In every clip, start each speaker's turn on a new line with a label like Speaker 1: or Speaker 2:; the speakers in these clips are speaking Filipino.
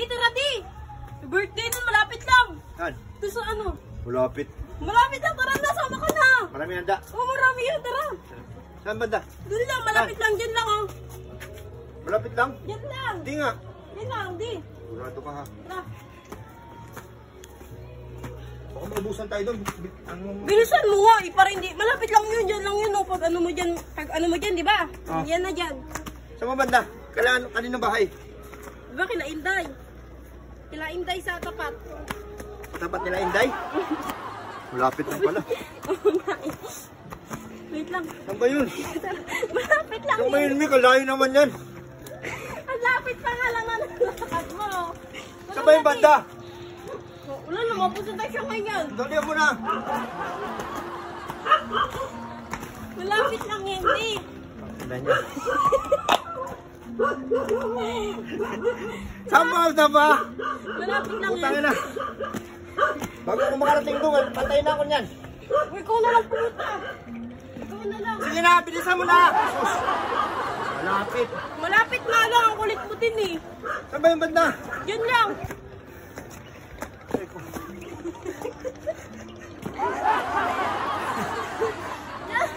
Speaker 1: Di, tara di. Birthday nun, malapit lang.
Speaker 2: Saan?
Speaker 1: Doon sa ano?
Speaker 2: Malapit.
Speaker 1: Malapit lang, tara na, sama ka na.
Speaker 2: Marami handa.
Speaker 1: Oo, marami yan, tara.
Speaker 2: Saan banda?
Speaker 1: Doon lang, malapit lang, dyan lang oh.
Speaker 2: Malapit lang?
Speaker 1: Dyan lang.
Speaker 2: Hindi nga.
Speaker 1: Dyan lang, di.
Speaker 2: Sigurado ka ha.
Speaker 1: Tara.
Speaker 2: Baka maubusan tayo doon. Ang...
Speaker 1: Bilisan mo nga, eh, para hindi, malapit lang yun, dyan lang yun, oh. Pag ano mo dyan, pag ano mo dyan, di ba?
Speaker 2: Ah.
Speaker 1: Yan na dyan.
Speaker 2: Saan mo banda? Kailangan, kanino bahay?
Speaker 1: Di ba, kila Inday? Kila Inday sa tapat.
Speaker 2: Tapat nila Inday? Malapit lang pala.
Speaker 1: Wait lang.
Speaker 2: Saan ba yun?
Speaker 1: malapit lang
Speaker 2: Saan ba
Speaker 1: yun.
Speaker 2: Mika? Layo naman yan.
Speaker 1: Ang lapit pa nga lang ang lakad mo.
Speaker 2: Saan ba yung banda?
Speaker 1: Oh, Wala na, mapunta tayo siya ngayon.
Speaker 2: Dali mo na.
Speaker 1: Malapit lang yan, di.
Speaker 2: Tingnan niya. Ba? Saan ba?
Speaker 1: Malapit lang yan.
Speaker 2: Putangin na. Bago ako makarating doon, patayin na ako niyan.
Speaker 1: Uy, ikaw na lang pumunta. Ikaw na lang.
Speaker 2: Sige na, bilisan mo na. Malapit.
Speaker 1: Malapit nga lang, ang kulit mo din eh.
Speaker 2: Saan ba yung banda?
Speaker 1: Yan lang. Yan,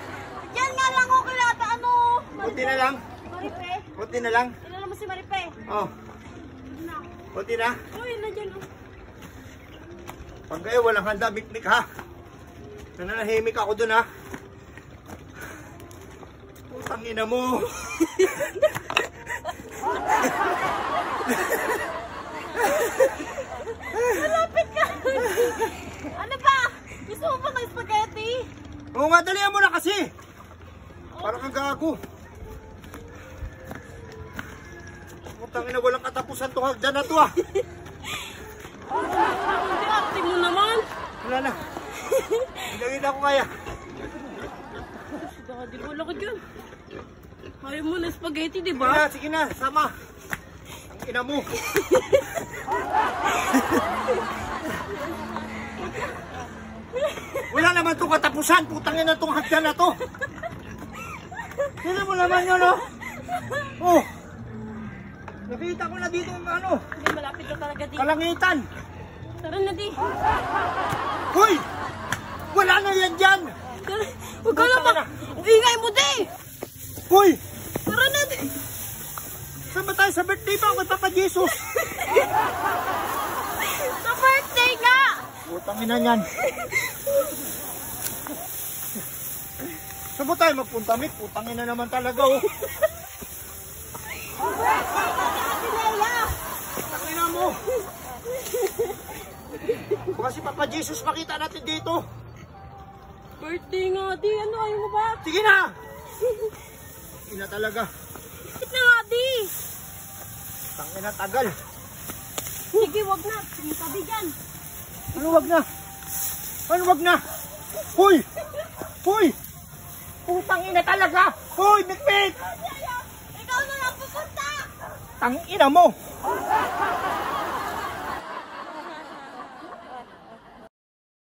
Speaker 1: yan nga lang ako kilata, ano.
Speaker 2: Kunti na lang.
Speaker 1: Maripe.
Speaker 2: Kunti na lang.
Speaker 1: Kilala mo si Maripe.
Speaker 2: Oh,
Speaker 1: Yun na.
Speaker 2: kunti na.
Speaker 1: Uy, na dyan. oh.
Speaker 2: Pag kayo walang handa, mikmik ha. Nananahimik ako dun ha. Putang ina mo.
Speaker 1: Malapit ka. ano ba? Gusto mo ba ng spaghetti?
Speaker 2: Oo nga, dalihan mo na kasi. Parang kang Putang ina, walang katapusan to hagdan na to ah.
Speaker 1: Hindi, acting mo naman.
Speaker 2: Wala na. Hindi na ako kaya.
Speaker 1: Daddy, wala ka dyan. Ayaw mo na spaghetti, di
Speaker 2: Sige
Speaker 1: ba?
Speaker 2: na, sige na, sama. Ang ina mo. Wala naman itong katapusan. Putang ina itong hagdan na to. Sino mo naman yun, oh? Oh. Nakita ko na dito ang ano,
Speaker 1: Hindi, malapit ka talaga, di.
Speaker 2: kalangitan.
Speaker 1: Tara na, di.
Speaker 2: Hoy! Wala na yan dyan!
Speaker 1: Huwag ka na ba? Ingay mo, di.
Speaker 2: Hoy!
Speaker 1: Tara na, di.
Speaker 2: Saan ba tayo sa birthday ba kay Papa Jesus?
Speaker 1: Sa birthday nga.
Speaker 2: Putang ina niyan. Saan ba tayo magpunta, Mick? Putang ina naman talaga, oh.
Speaker 1: Ate Leia.
Speaker 2: Putang ina mo. Baka si Papa Jesus makita natin dito.
Speaker 1: Birthday nga, di. Ano, ayaw mo ba?
Speaker 2: Sige na! Ina talaga.
Speaker 1: Sit na nga, di.
Speaker 2: Putang ina tagal.
Speaker 1: Sige, wag na. Sumitabi dyan.
Speaker 2: Ano wag na? Ano wag na? Hoy! Hoy! Putang ina talaga! Hoy, Mick!
Speaker 1: Ikaw na lang pupunta.
Speaker 2: Tang ina mo!